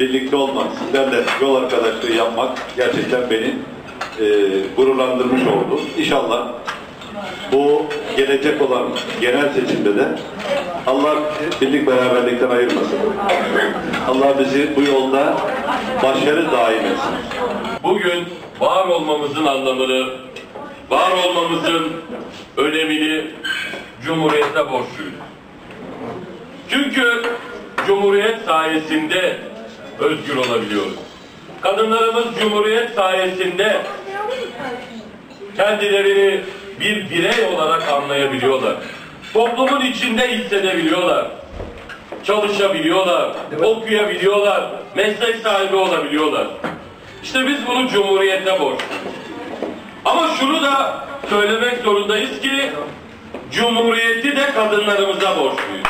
Birlikte olmak, sizlerle yol arkadaşlığı yapmak gerçekten beni e, gururlandırmış oldu. İnşallah bu gelecek olan genel seçimde de Allah birlik beraberlikten ayırmasın. Allah bizi bu yolda başarı daim etsin. Bugün var olmamızın anlamını, var olmamızın önemini Cumhuriyete borçluyuz. Çünkü Cumhuriyet sayesinde özgür olabiliyoruz. Kadınlarımız Cumhuriyet sayesinde kendilerini bir birey olarak anlayabiliyorlar. Toplumun içinde hissedebiliyorlar. Çalışabiliyorlar, okuyabiliyorlar, meslek sahibi olabiliyorlar. İşte biz bunu Cumhuriyete borçluyuz. Ama şunu da söylemek zorundayız ki Cumhuriyeti de kadınlarımıza borçluyuz.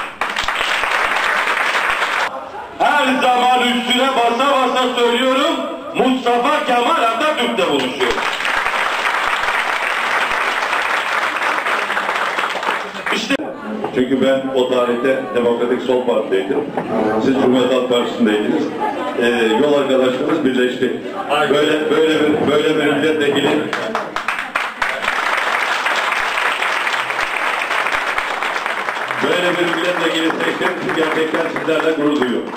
Her zaman üstüne basa basa söylüyorum Mustafa Kemal Atatürk'le buluşuyor. İşte Çünkü ben o tarihte Demokratik Sol Parti'deydim. Siz Cumhuriyet Halk Partisi'ndeydiniz. Ee, yol arkadaşlarımız birleşti. Böyle böyle bir böyle bir milletvekili böyle bir milletvekili seçtiğim için gerçekten sizlerle gurur duyuyorum.